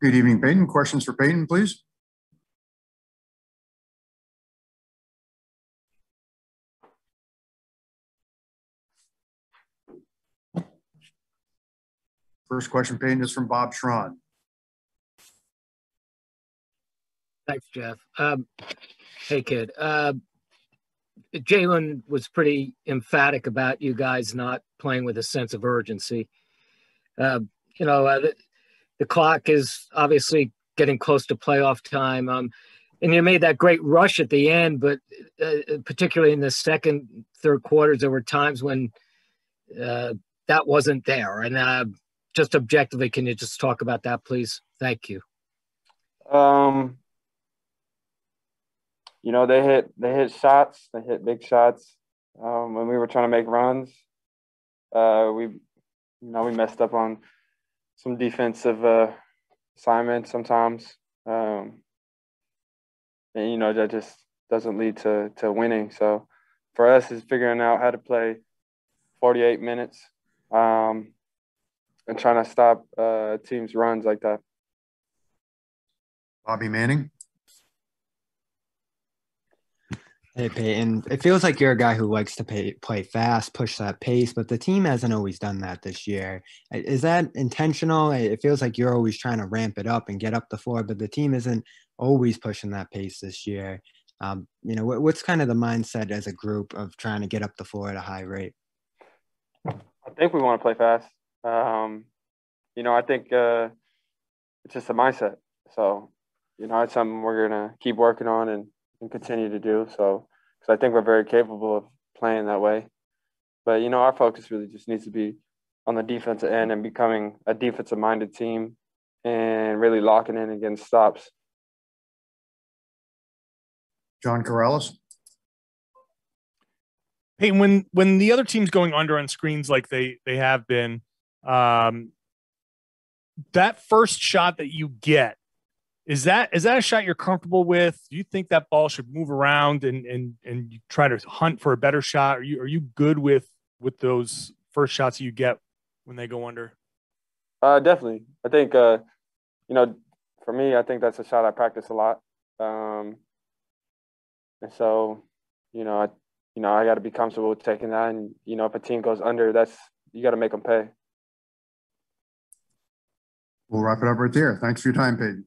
Good evening, Payton. Questions for Payton, please? First question, Payton, is from Bob Schron. Thanks, Jeff. Um, hey, kid. Uh, Jaylen was pretty emphatic about you guys not playing with a sense of urgency. Uh, you know, uh, the, clock is obviously getting close to playoff time. Um, and you made that great rush at the end, but uh, particularly in the second, third quarters, there were times when uh, that wasn't there. And uh, just objectively, can you just talk about that, please? Thank you. Um, you know, they hit they hit shots, they hit big shots. Um, when we were trying to make runs, uh, we, you know, we messed up on some defensive uh, assignments sometimes, um, and you know that just doesn't lead to to winning. So for us, is figuring out how to play 48 minutes um, and trying to stop uh, teams' runs like that. Bobby Manning. Hey Payton, it feels like you're a guy who likes to pay, play fast, push that pace, but the team hasn't always done that this year. Is that intentional? It feels like you're always trying to ramp it up and get up the floor, but the team isn't always pushing that pace this year. Um, you know, what's kind of the mindset as a group of trying to get up the floor at a high rate? I think we want to play fast. Um, you know, I think uh, it's just a mindset. So, you know, it's something we're gonna keep working on and and continue to do. So, because I think we're very capable of playing that way. But you know, our focus really just needs to be on the defensive end and becoming a defensive-minded team and really locking in against stops. John Karalis. Hey, when when the other team's going under on screens like they they have been, um, that first shot that you get is that is that a shot you're comfortable with? Do you think that ball should move around and and and you try to hunt for a better shot? Are you are you good with with those first shots you get when they go under? Uh, definitely. I think uh, you know, for me, I think that's a shot I practice a lot. Um, and so, you know, I you know I got to be comfortable with taking that. And you know, if a team goes under, that's you got to make them pay. We'll wrap it up right there. Thanks for your time, Payton.